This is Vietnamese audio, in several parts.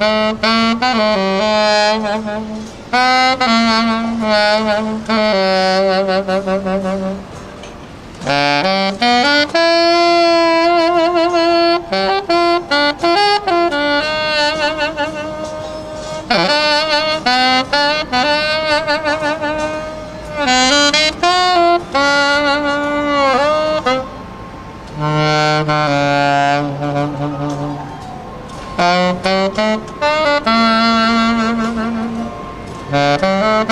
Thank you.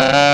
Uh...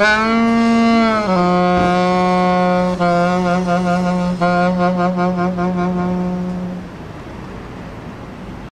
Bye.